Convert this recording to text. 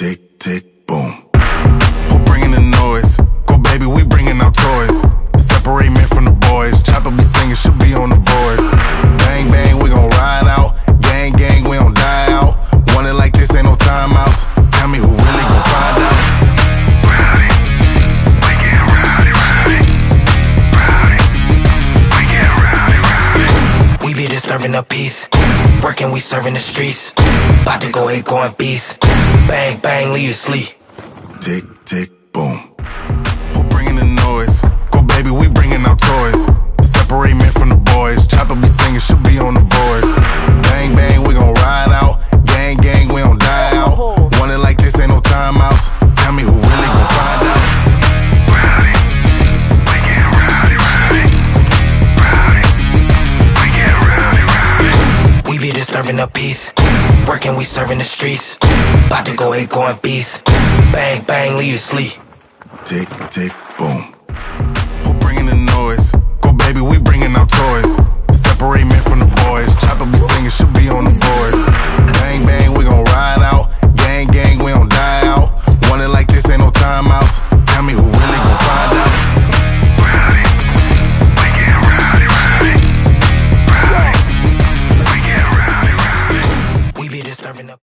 tick, tick, boom. Who bringing the noise? Go, baby, we bringing our toys. Separate men from the boys. Chopper be singing, she'll be on the voice. Bang, bang, we gon' ride out. Gang, gang, we don't die out. Want it like this, ain't no timeouts. Tell me who really gon' find out. Disturbing the peace. Working, we serving the streets. About to go hit, going beast. Bang, bang, leave you sleep. Tick, tick, boom. be disturbing the peace. Working, we serving the streets. About to go eight, going beast. Bang, bang, leave you sleep. Tick, tick, boom. Who bringing the noise? Go, baby, we bringing our toys. Separate men from the boys. Chopper be Walking up.